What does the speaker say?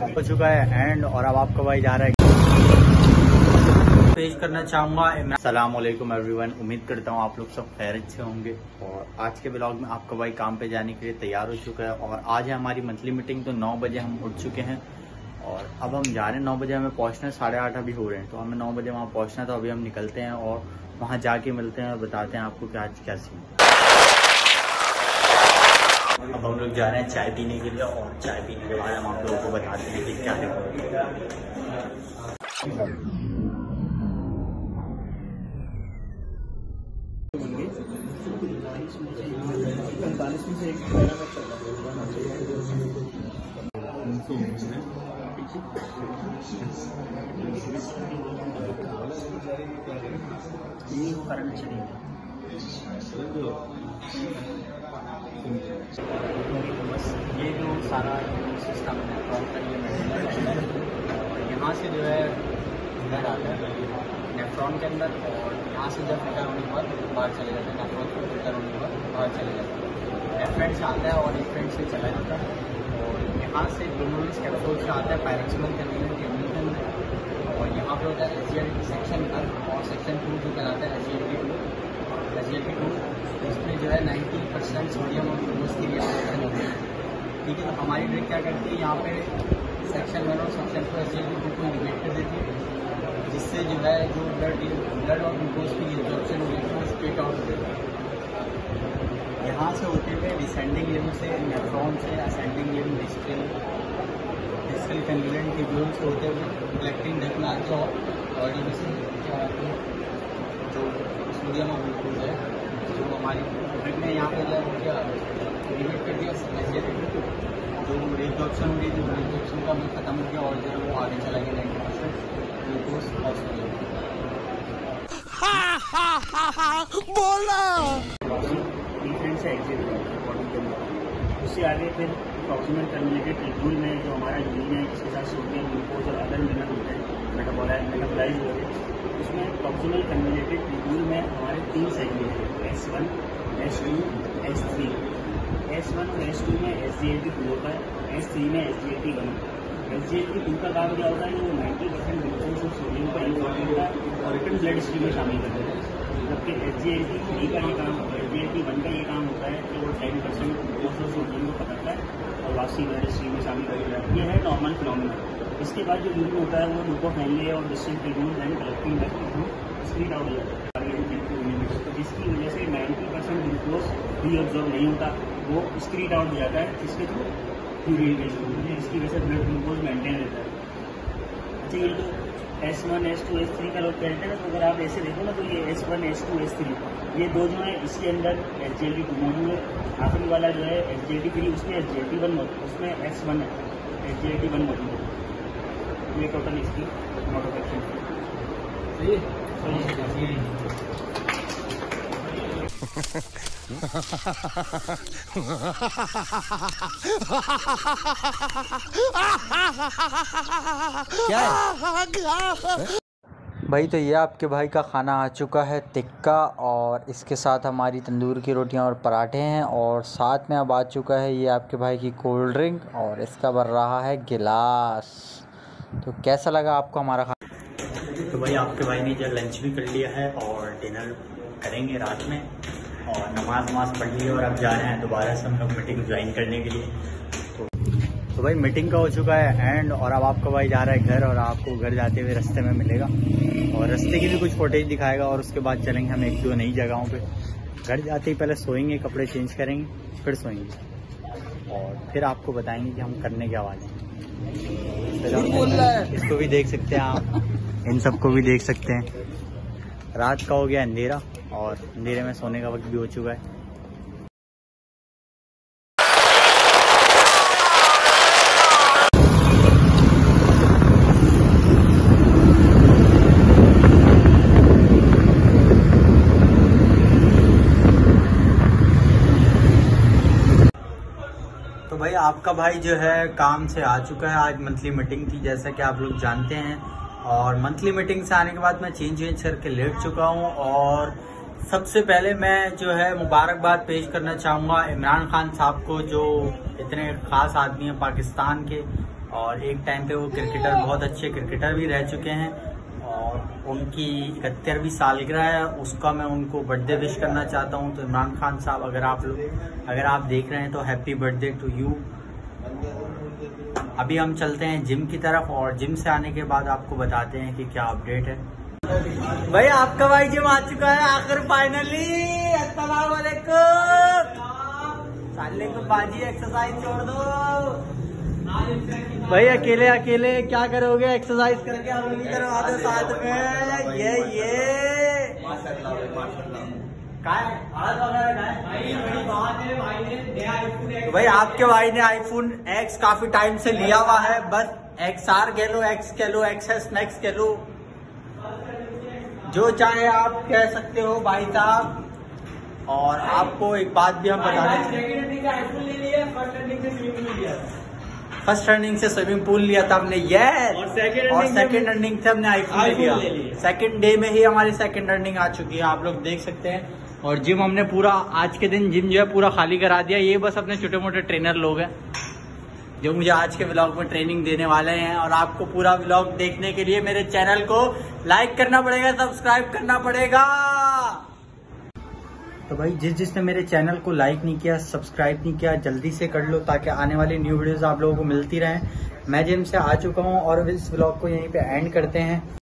हो चुका है एंड और अब आपका भाई जा रहा है? पेश करना चाहूँगा सलाम वालेकुम एवरीवन उम्मीद करता हूँ आप लोग सब खैरियत से होंगे। और आज के ब्लॉग में आपका भाई काम पे जाने के लिए तैयार हो चुका है। और आज है हमारी मंथली मीटिंग तो नौ बजे हम उठ चुके हैं। और अब हम जा रहे हैं। नौ बजे हमें पहुँचना है साढ़े आठ अभी हो रहे हैं। तो हमें नौ बजे वहाँ पहुँचना है तो अभी हम निकलते हैं और वहाँ जाके मिलते हैं और बताते हैं आपको कि आज क्या सीन हम लोग जा रहे हैं चाय पीने के लिए और चाय पीने के बाद हम आप लोगों को बताते हैं कि क्या ये करंट चलेगा बस ये जो सारा सिस्टम है प्रॉपर ये और यहाँ से जो है इधर आता है नेफ्रॉन के अंदर, और यहाँ से जब फ़िल्टर होने के बाद, बाहर चले जाते हैं। नेफ्रॉन को फ़िल्टर होने के बाद, बाहर चले जाते हैं। एफ्रेंट से आता है, और एफ्रेंट से चला जाता है। और यहाँ से इस कैप्सूल से आता है पैरेक्समल कैमिकल के अंदर और यहाँ पे होता है टी सेक्शन वन और सेक्शन टू जो कहलाता है L T two S G L T इसमें जो है नाइन्टी परसेंट सोडियम और ग्लूकोज की रिएक्शन होती है। ठीक है तो हमारी ड्रिक क्या करती है? यहाँ पे सेक्शन वन और section two G L T को इनिवेट कर देती है, जिससे जो है जो ब्लड ब्लड और ग्लूकोज की वो स्ट्रेट आउट हो देता है। यहाँ से होते हुए डिसेंडिंग लिम्ब से नेफ्रॉन से ascending limb distal distal convoluted के ब्लूम से होते हुए कलेक्टिंग ढक में आते हो, और से क्या हैं? जो सोडियम और ग्लूकोज है जो हमारी ब्लड में यहाँ पे जो है वो क्या लिमिट कर दिया जो हो थी रिजॉर्प्शन का भी खत्म हो गया और जो वो आगे चला गया नाइन्टी परसेंट ग्लूकोज लॉस हो गया। एग्जिट हुआ है बॉडी के अंदर। उससे आगे फिर प्रॉक्सिमल टर्मिनेटेड टिब्यूल में, जो हमारा यूरिन है जिसके साथ सोडियम ग्लूकोज और अदर मिनरल होते हैं मेटाबोलाइज मेटाबोलाइज हो गए उसमें प्रॉक्सिमल टर्मिनेटेड टिब्यूल में हमारे तीन सेगमेंट हैं S one S two S three S one और एस टू में S G L T two होता है एस थ्री में S G L T one होता है। S G L T two का काम क्या होता है वो नाइन्टी परसेंट ग्लूकोज और सोडियम को इम्पोर्टेंट का और रिटर्न ब्लड स्ट्रीम में शामिल करते हैं। जबकि H G L T three का ये काम होता H G L T one का ये काम होता है कि वो टेन परसेंट ग्लूकोज और सोडियम को पकड़ता है और वापसी ब्लड स्ट्रीम में शामिल कर देता है। ये है नॉर्मल फिनोमिना इसके बाद जो यूरिन होता है, वो ग्लूकोफैनले और डिस्टिंग Tribune and collecting back through split out हो जाता है। तो जिसकी वजह से नाइन्टी परसेंट ग्लूकोज भी ऑब्ज़र्व नहीं होता, वो स्क्रीट आउट हो जाता है, जिसके थ्रू यूरिन जिसकी वजह से ब्लड ग्लूकोज मेंटेन रहता है। अच्छा ये जो S one S two S three का लोग कहते हैं तो अगर आप ऐसे देखो ना तो ये S one S two S three ये दो जो है, इसके अंदर एच जी एल टी मौजूद है, आखिरी वाला जो है एच जी डी थ्री उसमें एच जी टी वन मौजूद उसमें एस वन है एच जी टी वन है। ये टोटल इसकी मोड ऑफ़ एक्शन सही है। क्या है? भाई तो ये आपके भाई का खाना आ चुका है टिक्का और इसके साथ हमारी तंदूर की रोटियाँ और पराठे हैं और साथ में अब आ चुका है ये आपके भाई की कोल्ड ड्रिंक और इसका बन रहा है गिलास। तो कैसा लगा आपको हमारा खाना तो भाई आपके भाई ने जो लंच भी कर लिया है और डिनर करेंगे रात में और नमाज़ नमाज़ पढ़ ली और अब जा रहे हैं दोबारा से हम लोग मीटिंग ज्वाइन करने के लिए। तो तो भाई मीटिंग का हो चुका है एंड और अब आपका भाई जा रहा है घर और आपको घर जाते हुए रास्ते में मिलेगा। और रास्ते की भी कुछ फोटेज दिखाएगा और उसके बाद चलेंगे हम एक दो नई जगहों पे। घर जाते ही पहले सोएँगे कपड़े चेंज करेंगे फिर सोएँगे। और फिर आपको बताएँगे कि हम करने क्या वाले हैं। इसको भी देख सकते हैं आप। इन सबको भी देख सकते हैं। रात का हो गया अंधेरा। और अंधेरे में सोने का वक्त भी हो चुका है। तो भाई, आपका भाई जो है, काम से आ चुका है। आज मंथली मीटिंग थी, जैसा कि आप लोग जानते हैं। और मंथली मीटिंग से आने के बाद मैं चेंज वेंज करके लेट चुका हूँ और सबसे पहले मैं जो है मुबारकबाद पेश करना चाहूँगा इमरान खान साहब को, जो इतने खास आदमी हैं पाकिस्तान के, और एक टाइम पे वो क्रिकेटर बहुत अच्छे क्रिकेटर भी रह चुके हैं, और उनकी इकहत्तरवीं सालगिरह है, उसका मैं उनको बर्थडे विश करना चाहता हूँ। तो इमरान खान साहब, अगर आप लोग, अगर आप देख रहे हैं तो हैप्पी बर्थडे टू यू अभी हम चलते हैं जिम की तरफ़, और जिम से आने के बाद आपको बताते हैं कि क्या अपडेट है। भाई, आपका भाई जिम आ चुका है, आखिर फाइनली साले को बाजी एक्सरसाइज छोड़ दो। भाई, अकेले अकेले, क्या करोगे? एक्सरसाइज करके हम भी करवा दो साथ में। ये ये। भाई, आपके भाई ने आईफोन एक्स काफ़ी टाइम से लिया हुआ है। बस एक्स आर कह लो एक्स कह लो एक्स एस मैक्स कह लो। जो चाहे आप कह सकते हो भाई साहब और आपको एक बात भी हम बता दें। फ़र्स्ट रनिंग से स्विमिंग पूल लिया था हमने ये और सेकंड रनिंग से हमने आईफोन ले लिया। ले लिया। सेकंड डे में ही हमारी सेकंड रनिंग आ चुकी है आप लोग देख सकते हैं। और जिम हमने पूरा आज के दिन जिम जो है पूरा खाली करा दिया। ये बस अपने छोटे मोटे ट्रेनर लोग हैं। जो मुझे आज के ब्लॉग में ट्रेनिंग देने वाले हैं और आपको पूरा ब्लॉग देखने के लिए मेरे चैनल को लाइक करना पड़ेगा सब्सक्राइब करना पड़ेगा। तो भाई, जिस जिसने मेरे चैनल को लाइक नहीं किया सब्सक्राइब नहीं किया, जल्दी से कर लो ताकि आने वाली न्यू वीडियोस आप लोगों को मिलती रहें। मैं जिम से आ चुका हूँ और इस ब्लॉग को यहीं पे एंड करते हैं।